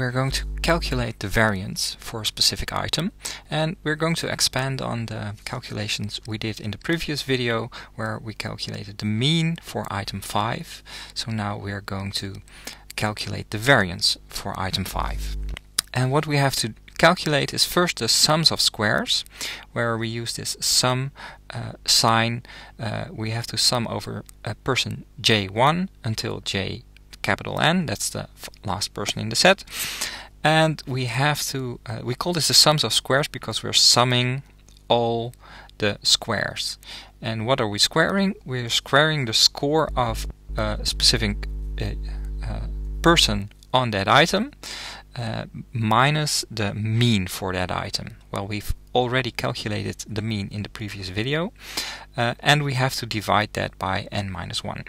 we're going to calculate the variance for a specific item and we're going to expand on the calculations we did in the previous video where we calculated the mean for item 5 so now we're going to calculate the variance for item 5 and what we have to calculate is first the sums of squares where we use this sum uh, sign uh, we have to sum over a person j1 until j capital N, that's the last person in the set. And we have to, uh, we call this the sums of squares because we're summing all the squares. And what are we squaring? We're squaring the score of a specific uh, uh, person on that item uh, minus the mean for that item. Well, we've already calculated the mean in the previous video uh, and we have to divide that by n minus 1.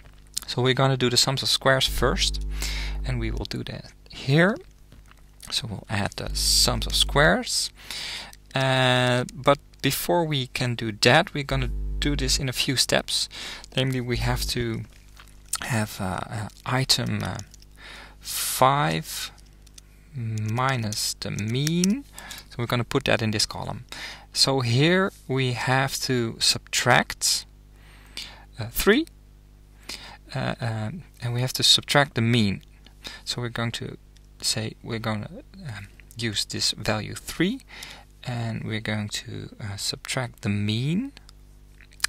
So we're going to do the sums of squares first and we will do that here. So we'll add the sums of squares. Uh, but before we can do that, we're going to do this in a few steps. Namely, we have to have uh, uh, item uh, 5 minus the mean. So we're going to put that in this column. So here we have to subtract uh, 3 uh, um, and we have to subtract the mean. So we're going to say we're going to um, use this value 3 and we're going to uh, subtract the mean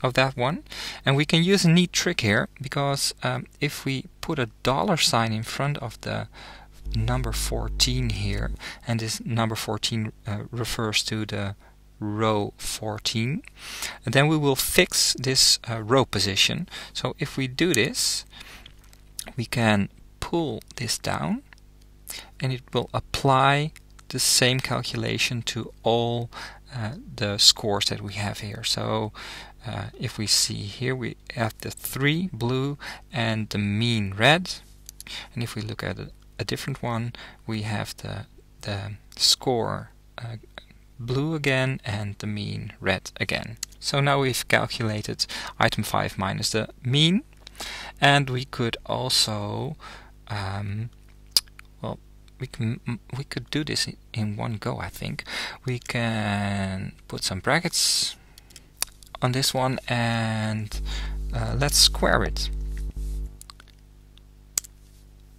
of that one and we can use a neat trick here because um, if we put a dollar sign in front of the number 14 here and this number 14 uh, refers to the row 14 and then we will fix this uh, row position. So if we do this we can pull this down and it will apply the same calculation to all uh, the scores that we have here. So uh, if we see here we have the 3 blue and the mean red. And if we look at a, a different one we have the the score uh, blue again and the mean red again. So now we've calculated item 5 minus the mean. And we could also um, well we can we could do this in one go I think. We can put some brackets on this one and uh, let's square it.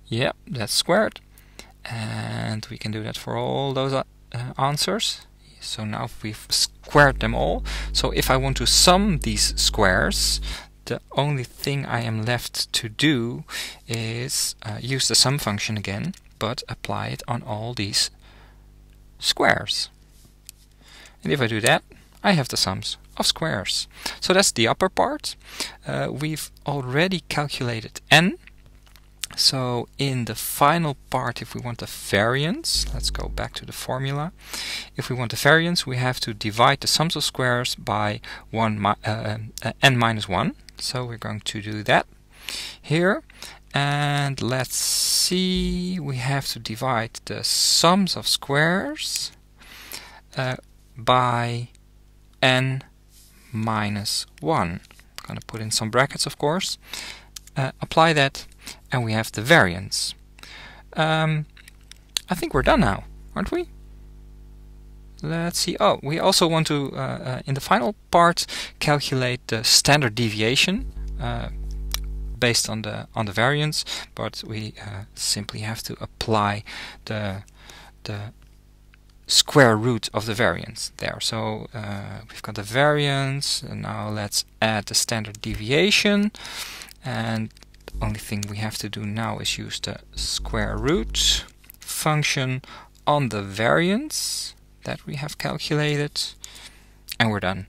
Yeah that's squared. And we can do that for all those uh, answers so now we've squared them all. So if I want to sum these squares, the only thing I am left to do is uh, use the sum function again, but apply it on all these squares. And if I do that, I have the sums of squares. So that's the upper part. Uh, we've already calculated n, so in the final part, if we want the variance, let's go back to the formula. If we want the variance, we have to divide the sums of squares by 1 uh, uh, n minus 1. So we're going to do that here. And let's see, we have to divide the sums of squares uh, by n minus 1. I'm going to put in some brackets, of course. Uh, apply that and we have the variance. Um, I think we're done now, aren't we? Let's see. Oh, we also want to, uh, uh, in the final part, calculate the standard deviation uh, based on the on the variance, but we uh, simply have to apply the the square root of the variance there. So uh, we've got the variance, and now let's add the standard deviation, and only thing we have to do now is use the square root function on the variance that we have calculated and we're done.